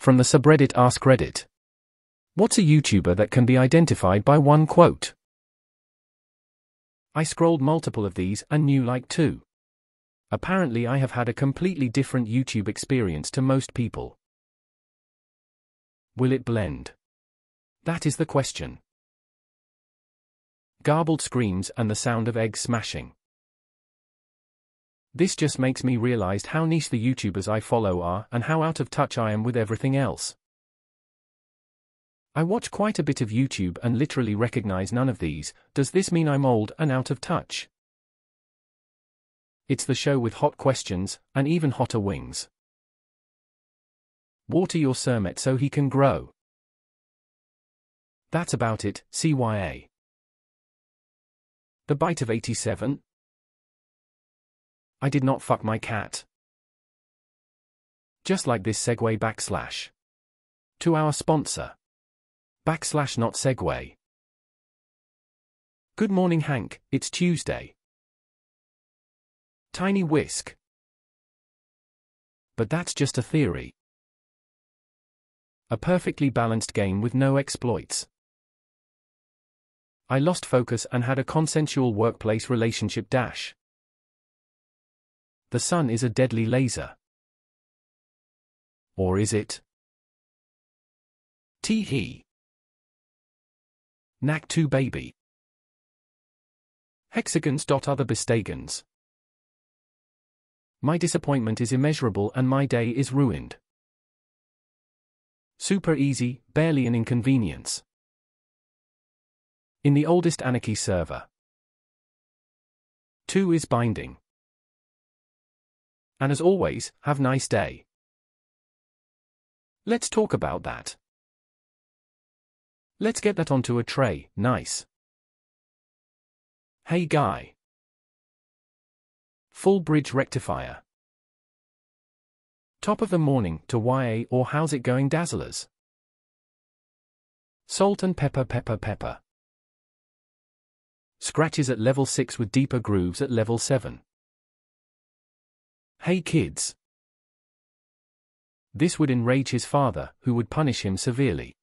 From the subreddit Ask Reddit. What's a YouTuber that can be identified by one quote? I scrolled multiple of these and knew like two. Apparently, I have had a completely different YouTube experience to most people. Will it blend? That is the question. Garbled screams and the sound of eggs smashing. This just makes me realize how niche the YouTubers I follow are and how out of touch I am with everything else. I watch quite a bit of YouTube and literally recognize none of these. Does this mean I'm old and out of touch? It's the show with hot questions, and even hotter wings. Water your sermet so he can grow. That's about it, CYA. The bite of 87? I did not fuck my cat. Just like this segue backslash. To our sponsor. Backslash not segue. Good morning, Hank, it's Tuesday. Tiny whisk. But that's just a theory. A perfectly balanced game with no exploits. I lost focus and had a consensual workplace relationship dash. The sun is a deadly laser. Or is it? Tee hee. 2 baby. Hexagons. Other bestagons. My disappointment is immeasurable and my day is ruined. Super easy, barely an inconvenience. In the oldest Anarchy server. 2 is binding. And as always, have nice day. Let's talk about that. Let's get that onto a tray, nice. Hey guy. Full bridge rectifier. Top of the morning to YA or how's it going dazzlers? Salt and pepper pepper pepper. Scratches at level 6 with deeper grooves at level 7. Hey kids. This would enrage his father, who would punish him severely.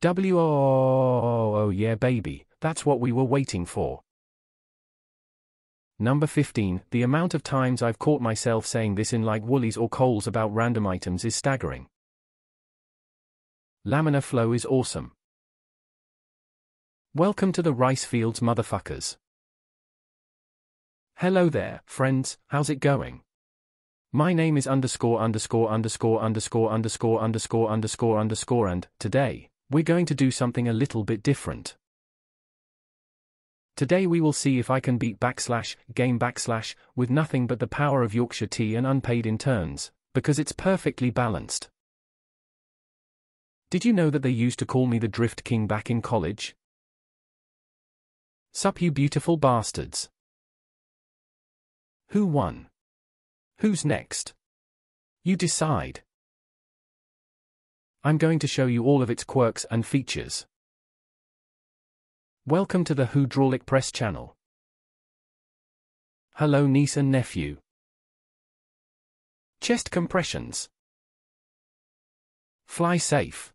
W-O-O-O yeah baby, that's what we were waiting for. Number 15, the amount of times I've caught myself saying this in like Woolies or Coles about random items is staggering. Laminar flow is awesome. Welcome to the rice fields motherfuckers. Hello there, friends, how's it going? My name is underscore underscore underscore underscore underscore underscore underscore underscore and, today, we're going to do something a little bit different. Today we will see if I can beat backslash, game backslash, with nothing but the power of Yorkshire tea and unpaid interns, because it's perfectly balanced. Did you know that they used to call me the Drift King back in college? Sup you beautiful bastards. Who won? Who's next? You decide. I'm going to show you all of its quirks and features. Welcome to the Hydraulic Press channel. Hello niece and nephew. Chest compressions. Fly safe.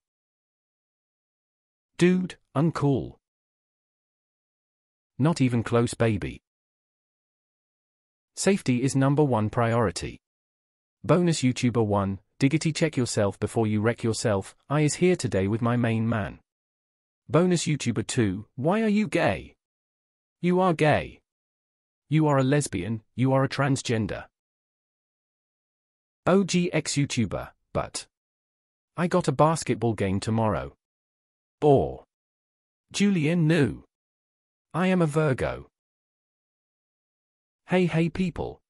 Dude, uncool. Not even close baby. Safety is number one priority. Bonus YouTuber 1, Diggity check yourself before you wreck yourself, I is here today with my main man. Bonus YouTuber 2, why are you gay? You are gay. You are a lesbian, you are a transgender. OG YouTuber, but. I got a basketball game tomorrow. Or. Julian knew. I am a Virgo. Hey hey people.